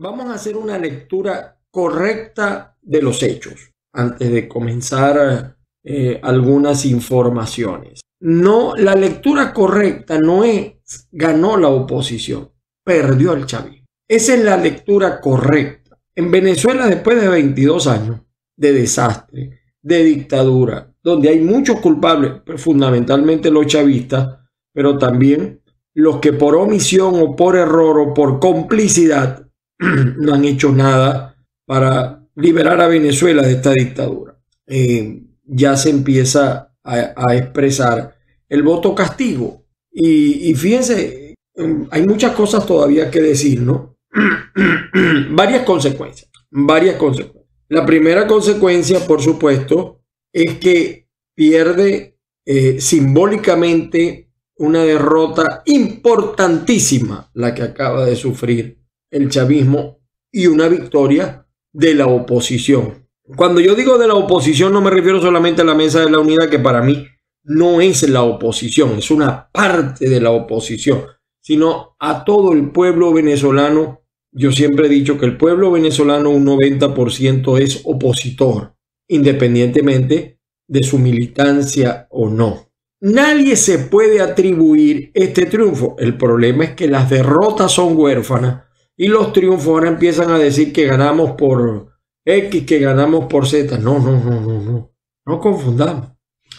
vamos a hacer una lectura correcta de los hechos antes de comenzar eh, algunas informaciones. No, la lectura correcta no es ganó la oposición, perdió el chavismo. Esa es la lectura correcta. En Venezuela, después de 22 años de desastre, de dictadura, donde hay muchos culpables, fundamentalmente los chavistas, pero también los que por omisión o por error o por complicidad no han hecho nada para liberar a Venezuela de esta dictadura. Eh, ya se empieza a, expresar el voto castigo. Y, fíjense, mm, hay muchas cosas todavía que decir, ¿no? varias consecuencias, varias consecuencias. La primera consecuencia, por supuesto, es que pierde eh, simbólicamente una derrota importantísima, la que acaba de sufrir el chavismo, y una victoria de la oposición. Cuando yo digo de la oposición no me refiero solamente a la mesa de la unidad, que para mí no es la oposición, es una parte de la oposición, sino a todo el pueblo venezolano. Yo siempre he dicho que el pueblo venezolano un 90% es opositor, independientemente de su militancia o no. Nadie se puede atribuir este triunfo. El problema es que las derrotas son huérfanas y los triunfos ahora empiezan a decir que ganamos por X, que ganamos por Z. No, no, no, no, no. No confundamos.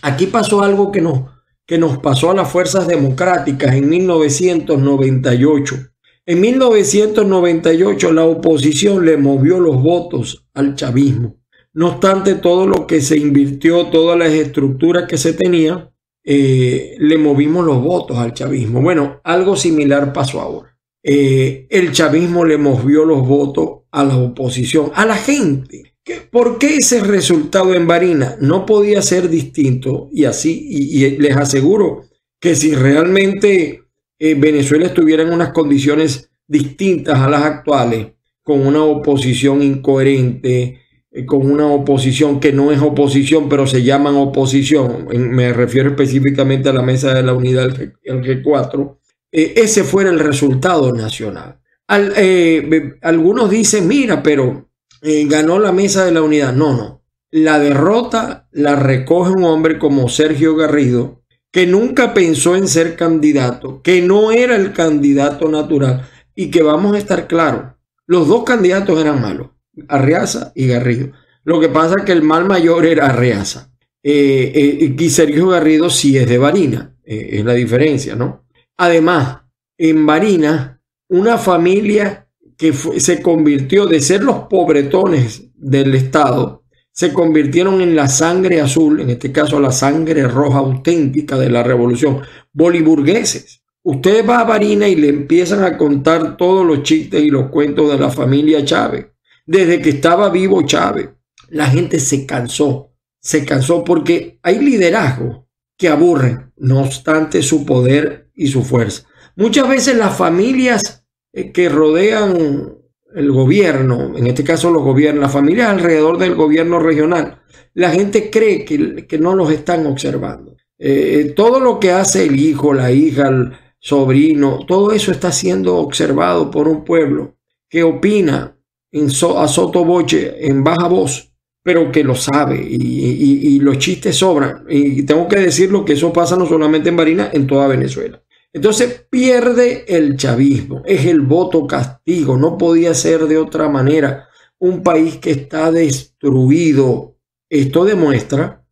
Aquí pasó algo que nos, que nos pasó a las fuerzas democráticas en 1998. En 1998 la oposición le movió los votos al chavismo. No obstante, todo lo que se invirtió, todas las estructuras que se tenía, eh, le movimos los votos al chavismo. Bueno, algo similar pasó ahora. Eh, el chavismo le movió los votos a la oposición, a la gente. ¿Por qué ese resultado en Barina no podía ser distinto? Y así, y, les aseguro que si realmente eh, Venezuela estuviera en unas condiciones distintas a las actuales, con una oposición incoherente, eh, con una oposición que no es oposición, pero se llaman oposición, me refiero específicamente a la mesa de la unidad, el G4, eh, ese fuera el resultado nacional. Eh, algunos dicen, mira, pero eh, ganó la mesa de la unidad. No, no. La derrota la recoge un hombre como Sergio Garrido, que nunca pensó en ser candidato, que no era el candidato natural y que vamos a estar claros, los dos candidatos eran malos, Arriaza y Garrido. Lo que pasa es que el mal mayor era Arriaza. y Sergio Garrido sí es de Varina, es la diferencia, ¿no? Además, en Barinas, una familia que se convirtió de ser los pobretones del Estado, se convirtieron en la sangre azul, en este caso la sangre roja auténtica de la revolución, boliburgueses. Usted va a Barinas y le empiezan a contar todos los chistes y los cuentos de la familia Chávez. Desde que estaba vivo Chávez, la gente se cansó, se cansó porque hay liderazgo que aburren, no obstante su poder y su fuerza. Muchas veces las familias eh, que rodean el gobierno, en este caso los gobiernos, las familias alrededor del gobierno regional, la gente cree que, no los están observando. Eh, todo lo que hace el hijo, la hija, el sobrino, todo eso está siendo observado por un pueblo que opina en a sotoboche, en baja voz, pero que lo sabe y, los chistes sobran. Y tengo que decirlo que eso pasa no solamente en Barina, en toda Venezuela. Entonces pierde el chavismo, es el voto castigo, no podía ser de otra manera. Un país que está destruido. Esto demuestra,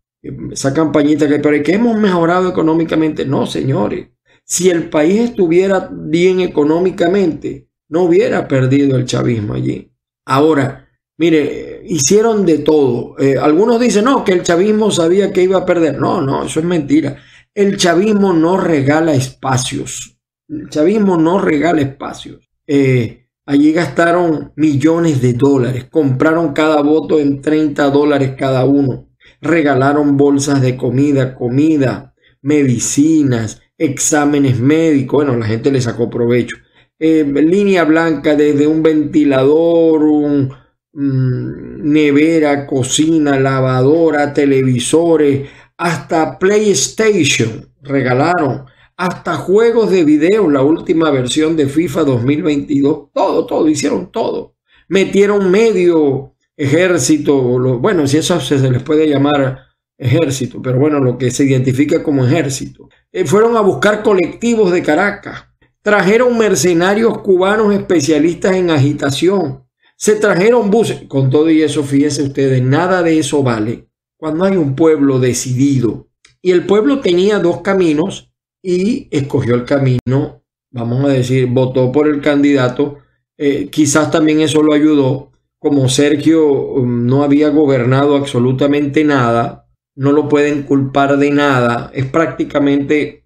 esa campañita que, pero que hemos mejorado económicamente. No, señores. Si el país estuviera bien económicamente, no hubiera perdido el chavismo allí. Ahora, Mire, hicieron de todo. Eh, algunos dicen, no, que el chavismo sabía que iba a perder. No, no, eso es mentira. El chavismo no regala espacios. El chavismo no regala espacios. Eh, allí gastaron millones de dólares, compraron cada voto en 30 dólares cada uno, regalaron bolsas de comida, comida, medicinas, exámenes médicos. Bueno, la gente le sacó provecho. Eh, línea blanca desde un ventilador, un, Mm, nevera, cocina, lavadora, televisores, hasta PlayStation regalaron, hasta juegos de video, la última versión de FIFA 2022, todo, todo, hicieron todo. metieron medio ejército, bueno, si eso se, les puede llamar ejército, pero bueno, lo que se identifica como ejército. Eh, fueron a buscar colectivos de Caracas, trajeron mercenarios cubanos especialistas en agitación, se trajeron buses, con todo y eso, fíjense ustedes, nada de eso vale cuando hay un pueblo decidido. Y el pueblo tenía dos caminos y escogió el camino, vamos a decir, votó por el candidato. Eh, quizás también eso lo ayudó. Como Sergio um, no había gobernado absolutamente nada, no lo pueden culpar de nada. Es prácticamente,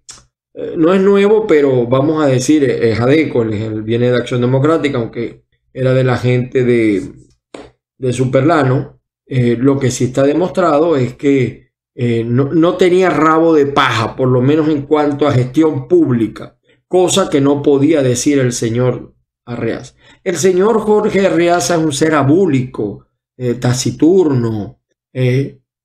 eh, no es nuevo, pero vamos a decir, es Jadeco, él viene de Acción Democrática, aunque era de la gente de, de Superlano. Eh, lo que sí está demostrado es que eh, no, tenía rabo de paja, por lo menos en cuanto a gestión pública, cosa que no podía decir el señor Arreaza. El señor Jorge Arreaza es un ser abúlico, eh, taciturno,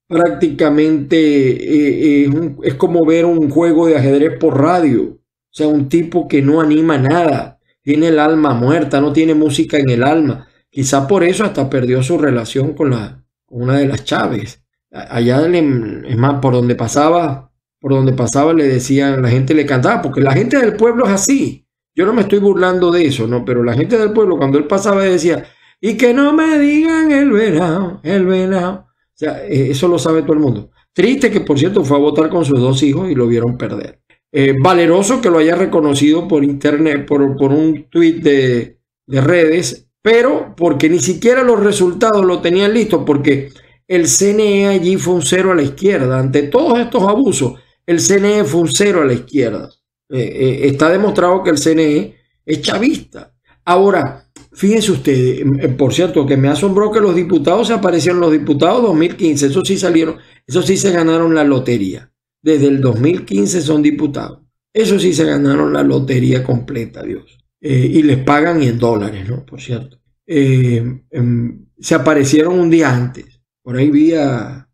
prácticamente es como ver un juego de ajedrez por radio, o sea, un tipo que no anima nada, tiene el alma muerta, no tiene música en el alma. Quizá por eso hasta perdió su relación con la, una de las Chávez. Allá, es más, por donde pasaba, por donde pasaba le decían, la gente le cantaba, porque la gente del pueblo es así. Yo no me estoy burlando de eso, ¿no? Pero la gente del pueblo, cuando él pasaba, decía, y que no me digan el venado, el venado. O sea, eh, eso lo sabe todo el mundo. Triste que, por cierto, fue a votar con sus dos hijos y lo vieron perder. Eh, valeroso que lo haya reconocido por internet, por, un tuit de, de redes, pero porque ni siquiera los resultados lo tenían listo, porque el CNE allí fue un cero a la izquierda. Ante todos estos abusos, el CNE fue un cero a la izquierda. Eh, eh, está demostrado que el CNE es chavista. Ahora, fíjense ustedes, eh, por cierto, que me asombró que los diputados se aparecieron, los diputados 2015, eso sí salieron, eso sí se ganaron la lotería. Desde el 2015 son diputados. Eso sí se ganaron la lotería completa, Dios. Eh, y les pagan en dólares, ¿no? Por cierto. Eh, em, se aparecieron un día antes. Por ahí vi a,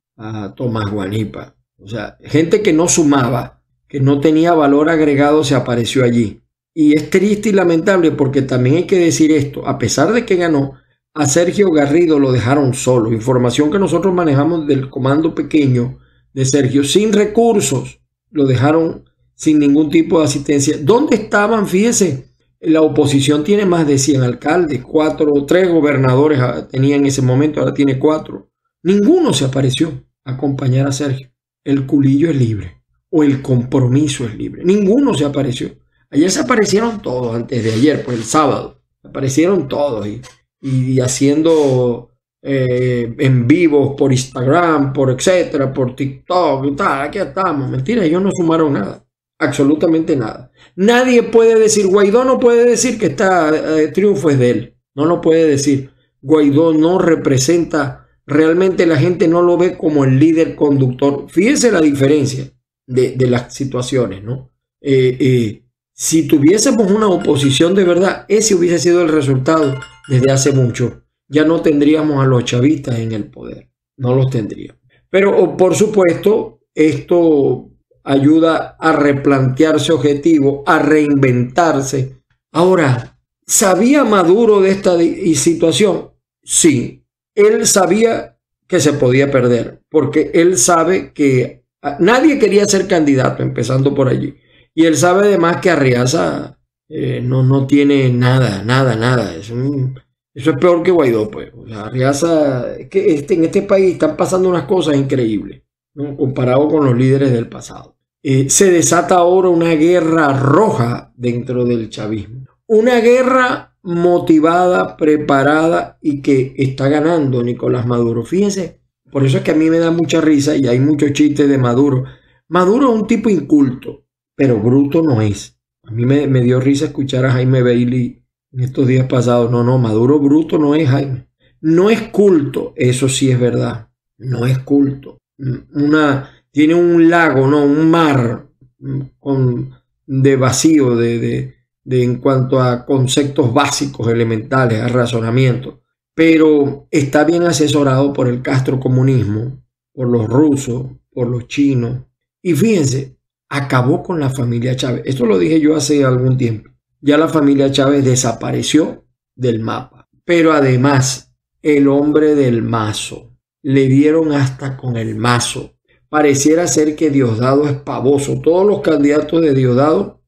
Tomás Guanipa. O sea, gente que no sumaba, que no tenía valor agregado, se apareció allí. Y es triste y lamentable porque también hay que decir esto, a pesar de que ganó, a Sergio Garrido lo dejaron solo. Información que nosotros manejamos del comando pequeño de Sergio, sin recursos, lo dejaron sin ningún tipo de asistencia. ¿Dónde estaban? Fíjese, la oposición tiene más de 100 alcaldes, cuatro o tres gobernadores tenía en ese momento, ahora tiene cuatro. Ninguno se apareció a acompañar a Sergio. El culillo es libre o el compromiso es libre. Ninguno se apareció. Ayer se aparecieron todos, antes de ayer, pues el sábado. Aparecieron todos y, y haciendo eh, en vivo por Instagram, por etcétera, por TikTok y tal. Aquí estamos. Mentira, ellos no sumaron nada absolutamente nada. Nadie puede decir, Guaidó no puede decir que este eh, triunfo es de él. No lo puede decir. Guaidó no representa, realmente la gente no lo ve como el líder conductor. Fíjense la diferencia de, las situaciones, ¿no? Eh, eh, si tuviésemos una oposición de verdad, ese hubiese sido el resultado desde hace mucho. Ya no tendríamos a los chavistas en el poder. No los tendríamos. Pero por supuesto, esto ayuda a replantearse objetivos, a reinventarse. Ahora, ¿sabía Maduro de esta situación? Sí, él sabía que se podía perder, porque él sabe que nadie quería ser candidato, empezando por allí. Y él sabe además que Arriaza eh, no, no tiene nada, nada, nada. Eso es peor que Guaidó, pues. Arriaza, que este, en este país están pasando unas cosas increíbles, comparado con los líderes del pasado. Eh, se desata ahora una guerra roja dentro del chavismo. Una guerra motivada, preparada y que está ganando Nicolás Maduro. Fíjense, por eso es que a mí me da mucha risa y hay muchos chistes de Maduro. Maduro es un tipo inculto, pero bruto no es. A mí me dio risa escuchar a Jaime Bailey en estos días pasados. No, no, Maduro bruto no es Jaime. No es culto, eso sí es verdad. No es culto. Una, tiene un lago, no, un mar con, de vacío de, de, en cuanto a conceptos básicos, elementales, a razonamiento. Pero está bien asesorado por el castrocomunismo, por los rusos, por los chinos. Y fíjense, acabó con la familia Chávez. Esto lo dije yo hace algún tiempo. Ya la familia Chávez desapareció del mapa. Pero además, el hombre del mazo. Le dieron hasta con el mazo. Pareciera ser que Diosdado es pavoso. Todos los candidatos de Diosdado,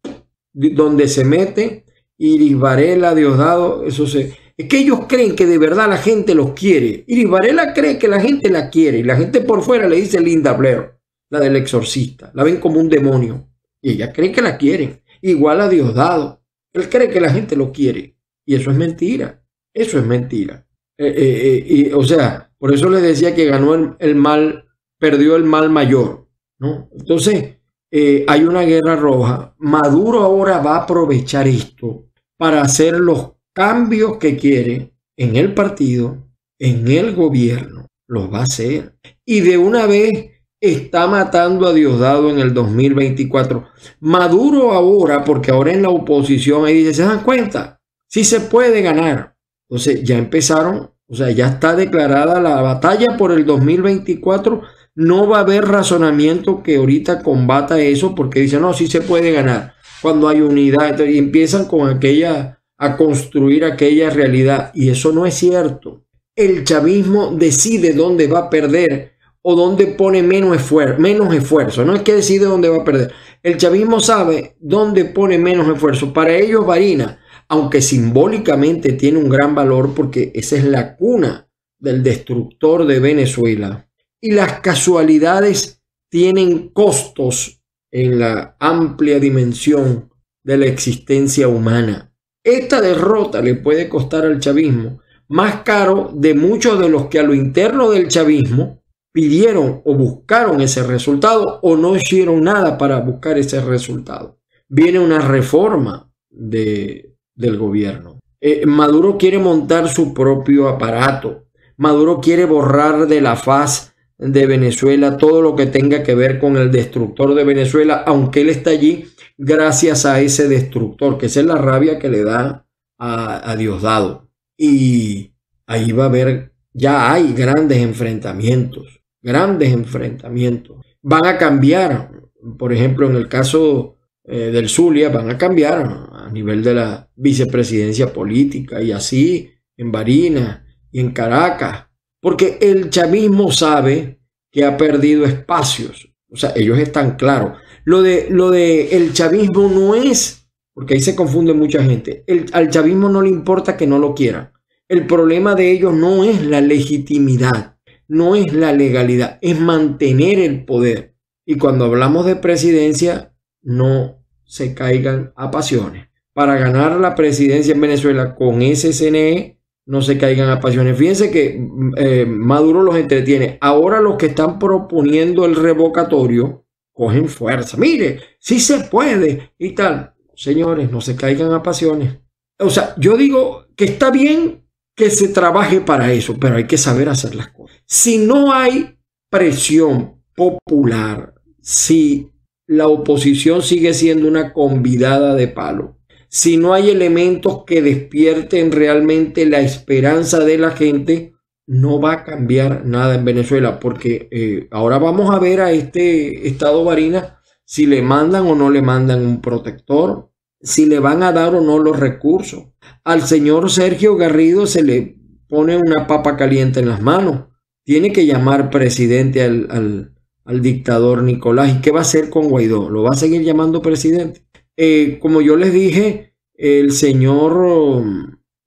donde se mete, Iris Varela, Diosdado, eso se... Es que ellos creen que de verdad la gente los quiere. Iris Varela cree que la gente la quiere y la gente por fuera le dice Linda Blair, la del exorcista. La ven como un demonio. Y ella cree que la quieren. Igual a Diosdado. Él cree que la gente lo quiere. Y eso es mentira. Eso es mentira. Eh, eh, eh, y, o sea, por eso les decía que ganó el, mal, perdió el mal mayor. ¿no? Entonces, hay una guerra roja. Maduro ahora va a aprovechar esto para hacer los cambios que quiere en el partido, en el gobierno. Los va a hacer. Y de una vez está matando a Diosdado en el 2024. Maduro ahora, porque ahora en la oposición ahí dice, ¿se dan cuenta? Sí se puede ganar. Entonces ya empezaron, o sea, ya está declarada la batalla por el 2024. No va a haber razonamiento que ahorita combata eso porque dicen, no, sí se puede ganar cuando hay unidad. Y empiezan con aquella, a construir aquella realidad. Y eso no es cierto. El chavismo decide dónde va a perder o dónde pone menos esfuerzo, menos esfuerzo. No es que decide dónde va a perder. El chavismo sabe dónde pone menos esfuerzo. Para ellos, Varina aunque simbólicamente tiene un gran valor porque esa es la cuna del destructor de Venezuela. Y las casualidades tienen costos en la amplia dimensión de la existencia humana. Esta derrota le puede costar al chavismo más caro de muchos de los que a lo interno del chavismo pidieron o buscaron ese resultado o no hicieron nada para buscar ese resultado. Viene una reforma de del gobierno. Eh, Maduro quiere montar su propio aparato. Maduro quiere borrar de la faz de Venezuela todo lo que tenga que ver con el destructor de Venezuela, aunque él está allí gracias a ese destructor, que esa es la rabia que le da a, a Diosdado. Y ahí va a haber, ya hay grandes enfrentamientos, grandes enfrentamientos. Van a cambiar, por ejemplo, en el caso eh, del Zulia van a cambiar a nivel de la vicepresidencia política y así en Barinas y en Caracas, porque el chavismo sabe que ha perdido espacios, o sea, ellos están claros. Lo de, lo de el chavismo no es, porque ahí se confunde mucha gente, el, al chavismo no le importa que no lo quieran. El problema de ellos no es la legitimidad, no es la legalidad, es mantener el poder. Y cuando hablamos de presidencia, no se caigan a pasiones. Para ganar la presidencia en Venezuela con ese CNE, no se caigan a pasiones. Fíjense que eh, Maduro los entretiene. Ahora los que están proponiendo el revocatorio cogen fuerza. Mire, si se puede y tal. Señores, no se caigan a pasiones. O sea, yo digo que está bien que se trabaje para eso, pero hay que saber hacer las cosas. Si no hay presión popular, si la oposición sigue siendo una convidada de palo. Si no hay elementos que despierten realmente la esperanza de la gente, no va a cambiar nada en Venezuela, porque eh, ahora vamos a ver a este Estado Varina si le mandan o no le mandan un protector, si le van a dar o no los recursos. Al señor Sergio Garrido se le pone una papa caliente en las manos. Tiene que llamar presidente al al dictador Nicolás. ¿Y qué va a hacer con Guaidó? ¿Lo va a seguir llamando presidente? Eh, como yo les dije, el señor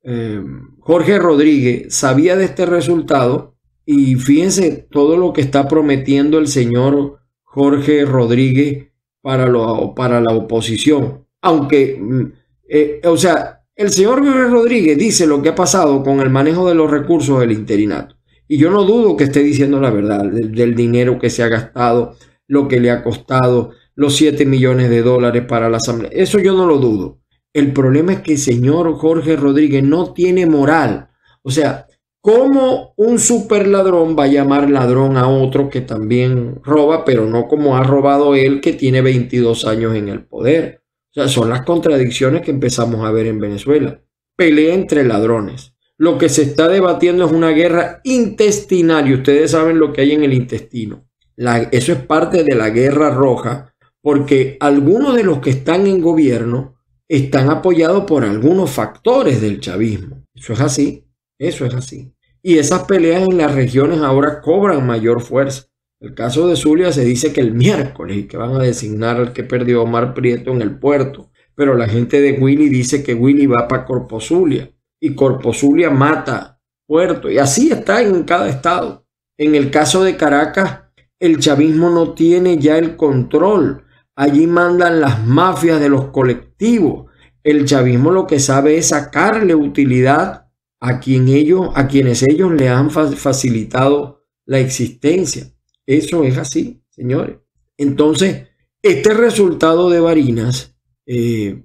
eh, Jorge Rodríguez sabía de este resultado y fíjense todo lo que está prometiendo el señor Jorge Rodríguez para, lo, para la oposición. Aunque, mm, eh, o sea, el señor Jorge Rodríguez dice lo que ha pasado con el manejo de los recursos del interinato. Y yo no dudo que esté diciendo la verdad del, dinero que se ha gastado, lo que le ha costado, los 7 millones de dólares para la asamblea. Eso yo no lo dudo. El problema es que el señor Jorge Rodríguez no tiene moral. O sea, ¿cómo un super ladrón va a llamar ladrón a otro que también roba, pero no como ha robado él que tiene 22 años en el poder? O sea, son las contradicciones que empezamos a ver en Venezuela. Pelea entre ladrones. Lo que se está debatiendo es una guerra intestinal y ustedes saben lo que hay en el intestino. eso es parte de la guerra roja porque algunos de los que están en gobierno están apoyados por algunos factores del chavismo. Eso es así. Eso es así. Y esas peleas en las regiones ahora cobran mayor fuerza. El caso de Zulia se dice que el miércoles que van a designar al que perdió Omar Prieto en el puerto. Pero la gente de Willy dice que Willy va para Corpo Zulia y Corpo Zulia mata puerto. Y así está en cada estado. En el caso de Caracas, el chavismo no tiene ya el control. Allí mandan las mafias de los colectivos. El chavismo lo que sabe es sacarle utilidad a, quien ellos, a quienes ellos le han facilitado la existencia. Eso es así, señores. Entonces, este resultado de Varinas eh,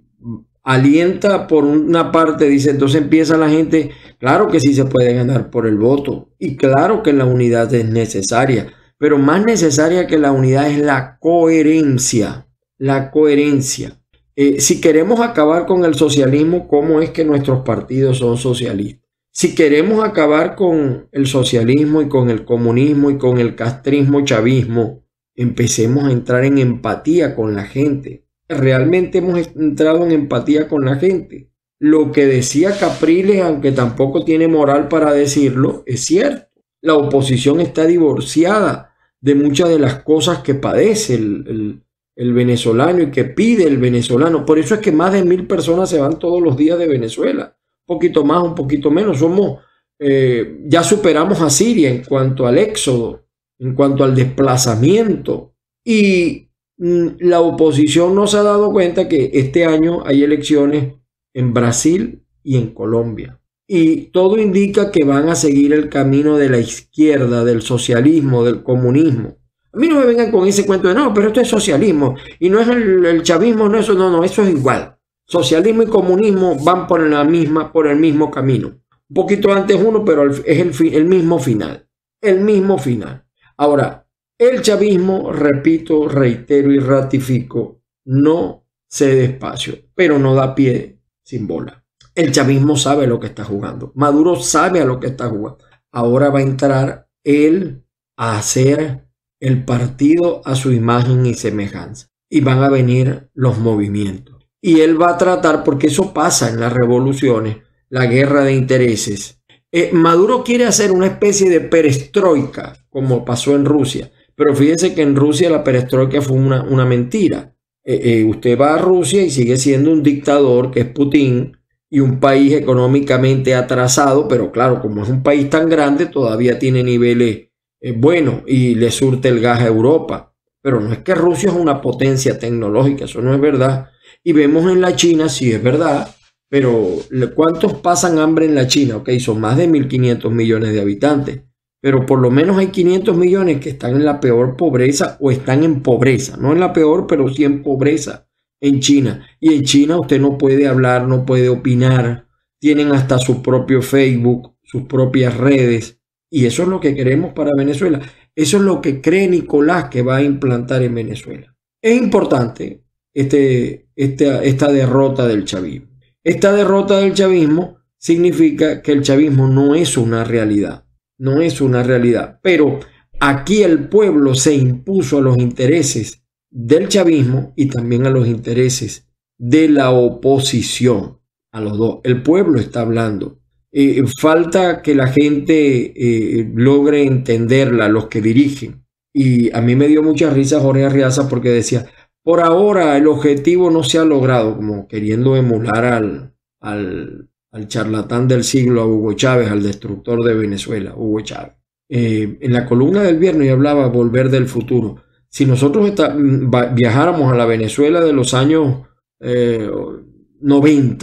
alienta por una parte, dice, entonces empieza la gente, claro que sí se puede ganar por el voto y claro que la unidad es necesaria, pero más necesaria que la unidad es la coherencia, la coherencia. Eh, si queremos acabar con el socialismo, ¿cómo es que nuestros partidos son socialistas? Si queremos acabar con el socialismo y con el comunismo y con el castrismo chavismo, empecemos a entrar en empatía con la gente realmente hemos entrado en empatía con la gente. Lo que decía Capriles, aunque tampoco tiene moral para decirlo, es cierto. La oposición está divorciada de muchas de las cosas que padece el, venezolano y que pide el venezolano. Por eso es que más de mil personas se van todos los días de Venezuela. Un poquito más, un poquito menos. Somos, eh, ya superamos a Siria en cuanto al éxodo, en cuanto al desplazamiento. Y la oposición no se ha dado cuenta que este año hay elecciones en Brasil y en Colombia. Y todo indica que van a seguir el camino de la izquierda, del socialismo, del comunismo. A mí no me vengan con ese cuento de no, pero esto es socialismo y no es el, chavismo, no eso, no, no, eso es igual. Socialismo y comunismo van por la misma, por el mismo camino. Un poquito antes uno, pero es el mismo final. El mismo final. Ahora, el chavismo, repito, reitero y ratifico, no cede espacio, pero no da pie sin bola. El chavismo sabe lo que está jugando. Maduro sabe a lo que está jugando. Ahora va a entrar él a hacer el partido a su imagen y semejanza. Y van a venir los movimientos. Y él va a tratar, porque eso pasa en las revoluciones, la guerra de intereses. Eh, Maduro quiere hacer una especie de perestroika, como pasó en Rusia. Pero fíjese que en Rusia la perestroika fue una, una mentira. Eh, eh, usted va a Rusia y sigue siendo un dictador que es Putin y un país económicamente atrasado, pero claro, como es un país tan grande, todavía tiene niveles eh, buenos y le surte el gas a Europa. Pero no es que Rusia es una potencia tecnológica, eso no es verdad. Y vemos en la China, sí es verdad, pero ¿cuántos pasan hambre en la China? Ok, son más de 1.500 millones de habitantes pero por lo menos hay 500 millones que están en la peor pobreza o están en pobreza, no en la peor, pero sí en pobreza en China. Y en China usted no puede hablar, no puede opinar, tienen hasta su propio Facebook, sus propias redes, y eso es lo que queremos para Venezuela. Eso es lo que cree Nicolás que va a implantar en Venezuela. Es importante este, este, esta derrota del chavismo. Esta derrota del chavismo significa que el chavismo no es una realidad no es una realidad. Pero aquí el pueblo se impuso a los intereses del chavismo y también a los intereses de la oposición, a los dos. El pueblo está hablando. Eh, falta que la gente eh, logre entenderla, los que dirigen. Y a mí me dio mucha risa Jorge Arriaza porque decía, por ahora el objetivo no se ha logrado, como queriendo emular al, al, al charlatán del siglo, a Hugo Chávez, al destructor de Venezuela, Hugo Chávez. Eh, en la columna del viernes hablaba volver del futuro. Si nosotros mm, viajáramos a la Venezuela de los años 90,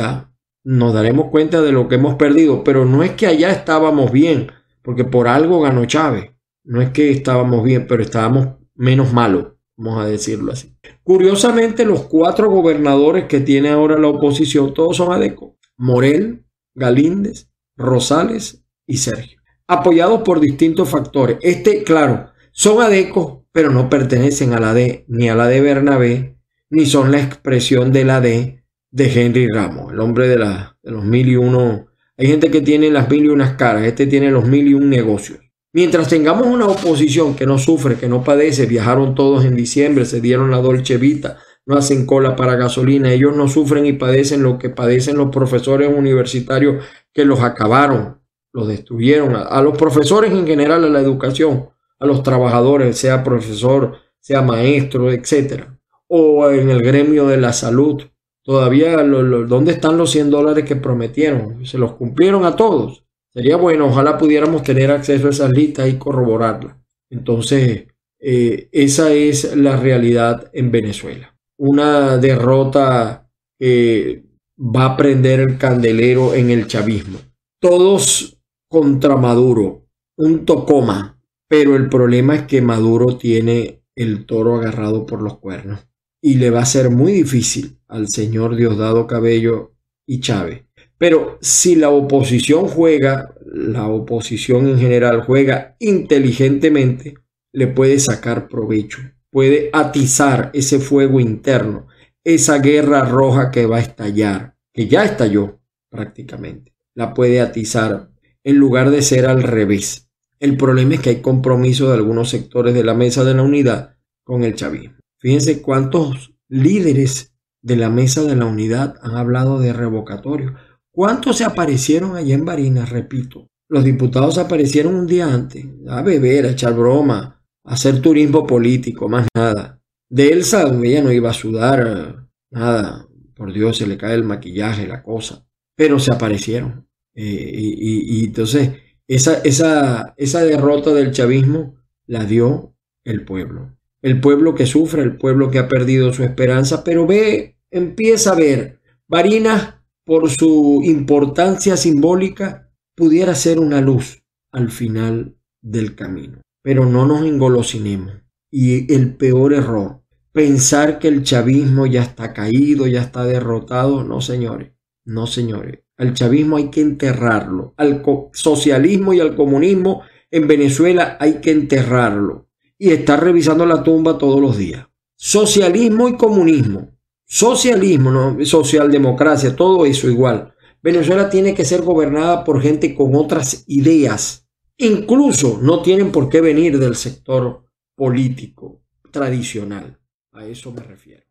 eh, nos daremos cuenta de lo que hemos perdido, pero no es que allá estábamos bien, porque por algo ganó Chávez. No es que estábamos bien, pero estábamos menos malos, vamos a decirlo así. Curiosamente, los cuatro gobernadores que tiene ahora la oposición, todos son adecos. Morel, Galíndez, Rosales y Sergio, apoyados por distintos factores. Este, claro, son adecos, pero no pertenecen a la D, ni a la de Bernabé, ni son la expresión de la D de Henry Ramos, el hombre de, de los mil y uno. Hay gente que tiene las mil y unas caras, este tiene los mil y un negocios. Mientras tengamos una oposición que no sufre, que no padece, viajaron todos en diciembre, se dieron la Dolce Vita, no hacen cola para gasolina, ellos no sufren y padecen lo que padecen los profesores universitarios que los acabaron, los destruyeron, a, los profesores en general, a la educación, a los trabajadores, sea profesor, sea maestro, etcétera, o en el gremio de la salud. Todavía, ¿dónde están los 100 dólares que prometieron? Se los cumplieron a todos. Sería bueno, ojalá pudiéramos tener acceso a esas listas y corroborarlas. Entonces, eh, esa es la realidad en Venezuela. Una derrota que va a prender el candelero en el chavismo. Todos contra Maduro, un tocoma, pero el problema es que Maduro tiene el toro agarrado por los cuernos y le va a ser muy difícil al señor Diosdado Cabello y Chávez. Pero si la oposición juega, la oposición en general juega inteligentemente, le puede sacar provecho, puede atizar ese fuego interno, esa guerra roja que va a estallar, que ya estalló prácticamente, la puede atizar en lugar de ser al revés. El problema es que hay compromiso de algunos sectores de la mesa de la unidad con el chavismo. Fíjense cuántos líderes de la mesa de la unidad han hablado de revocatorio. ¿Cuántos se aparecieron allá en Barinas? Repito, los diputados aparecieron un día antes a beber, a echar broma, hacer turismo político, más nada. De Elsa, ella no iba a sudar, nada, por Dios, se le cae el maquillaje, la cosa, pero se aparecieron. Eh, y, entonces, esa, esa, esa derrota del chavismo la dio el pueblo. El pueblo que sufre, el pueblo que ha perdido su esperanza, pero ve, empieza a ver, Barinas, por su importancia simbólica, pudiera ser una luz al final del camino pero no nos engolosinemos. Y el peor error, pensar que el chavismo ya está caído, ya está derrotado. No, señores, no, señores. Al chavismo hay que enterrarlo. Al socialismo y al comunismo en Venezuela hay que enterrarlo. Y estar revisando la tumba todos los días. Socialismo y comunismo. Socialismo, ¿no? socialdemocracia, todo eso igual. Venezuela tiene que ser gobernada por gente con otras ideas Incluso no tienen por qué venir del sector político tradicional. A eso me refiero.